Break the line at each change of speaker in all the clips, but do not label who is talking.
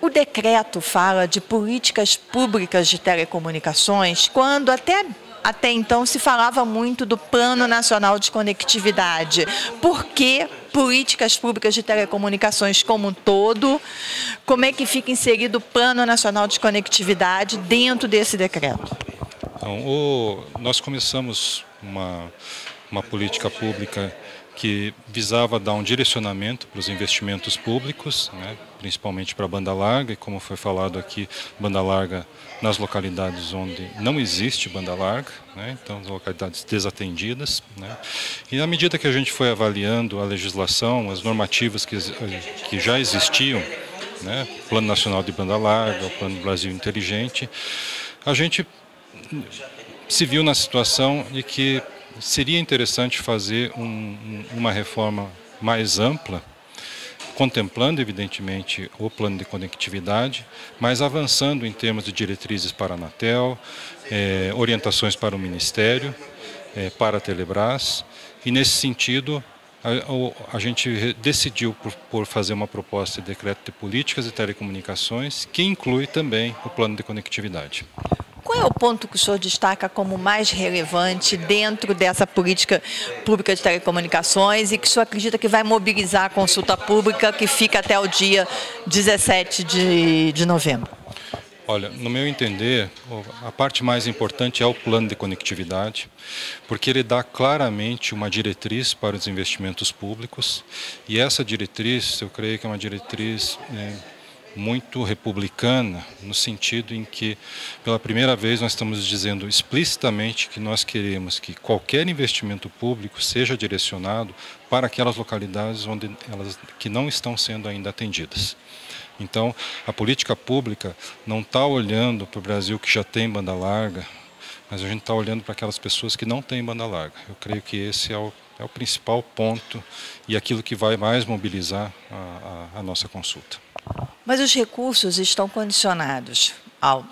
O decreto fala de políticas públicas de telecomunicações, quando até até então se falava muito do Plano Nacional de Conectividade. Por que políticas públicas de telecomunicações como um todo? Como é que fica inserido o Plano Nacional de Conectividade dentro desse decreto?
Então, o, nós começamos uma, uma política pública que visava dar um direcionamento para os investimentos públicos, né, principalmente para a banda larga, e como foi falado aqui, banda larga nas localidades onde não existe banda larga, né, então localidades desatendidas. Né, e à medida que a gente foi avaliando a legislação, as normativas que, que já existiam, né, Plano Nacional de Banda Larga, o Plano Brasil Inteligente, a gente se viu na situação de que seria interessante fazer um, uma reforma mais ampla, contemplando evidentemente o plano de conectividade, mas avançando em termos de diretrizes para a Anatel, eh, orientações para o Ministério, eh, para a Telebrás, e nesse sentido a, a, gente decidiu por, por, fazer uma proposta de decreto de políticas de telecomunicações que inclui também o plano de conectividade.
Qual é o ponto que o senhor destaca como mais relevante dentro dessa política pública de telecomunicações e que o senhor acredita que vai mobilizar a consulta pública que fica até o dia 17 de, de novembro?
Olha, no meu entender, a parte mais importante é o plano de conectividade, porque ele dá claramente uma diretriz para os investimentos públicos e essa diretriz, eu creio que é uma diretriz é, muito republicana, no sentido em que, pela primeira vez, nós estamos dizendo explicitamente que nós queremos que qualquer investimento público seja direcionado para aquelas localidades onde elas que não estão sendo ainda atendidas. Então, a política pública não está olhando para o Brasil que já tem banda larga, mas a gente está olhando para aquelas pessoas que não têm banda larga. Eu creio que esse é o, é o principal ponto e aquilo que vai mais mobilizar a, a, a nossa consulta.
Mas os recursos estão condicionados ao,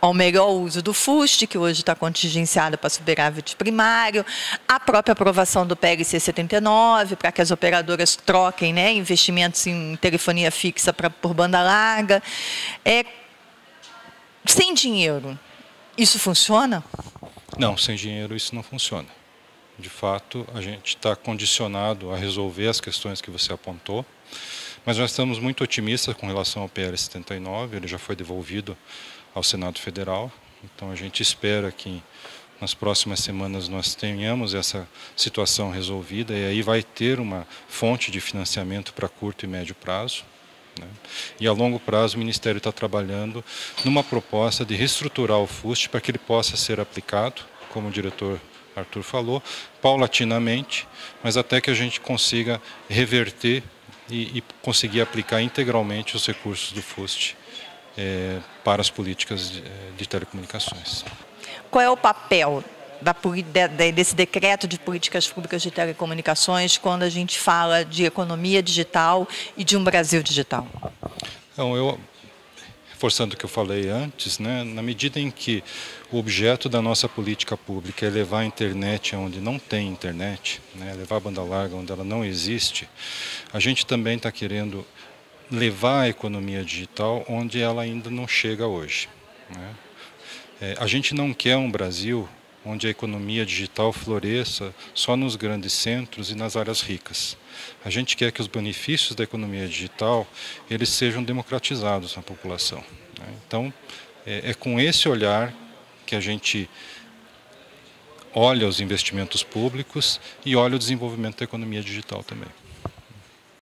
ao, melhor uso do FUST, que hoje está contingenciado para superávit primário, a própria aprovação do PLC 79, para que as operadoras troquem né, investimentos em telefonia fixa pra, por banda larga. É, sem dinheiro, isso funciona?
Não, sem dinheiro isso não funciona. De fato, a gente está condicionado a resolver as questões que você apontou. Mas nós estamos muito otimistas com relação ao PL 79, ele já foi devolvido ao Senado Federal, então a gente espera que nas próximas semanas nós tenhamos essa situação resolvida e aí vai ter uma fonte de financiamento para curto e médio prazo. Né? E a longo prazo o Ministério está trabalhando numa proposta de reestruturar o FUST para que ele possa ser aplicado, como o diretor Arthur falou, paulatinamente, mas até que a gente consiga reverter e, e conseguir aplicar integralmente os recursos do FUST é, para as políticas de, de, telecomunicações.
Qual é o papel da, desse decreto de políticas públicas de telecomunicações quando a gente fala de economia digital e de um Brasil digital?
Então, eu reforçando o que eu falei antes, né, na medida em que o objeto da nossa política pública é levar a internet onde não tem internet, né, levar a banda larga onde ela não existe, a gente também está querendo levar a economia digital onde ela ainda não chega hoje. Né. É, a gente não quer um Brasil onde a economia digital floresça só nos grandes centros e nas áreas ricas. A gente quer que os benefícios da economia digital eles sejam democratizados na população. Né? Então, é, é com esse olhar que a gente olha os investimentos públicos e olha o desenvolvimento da economia digital também.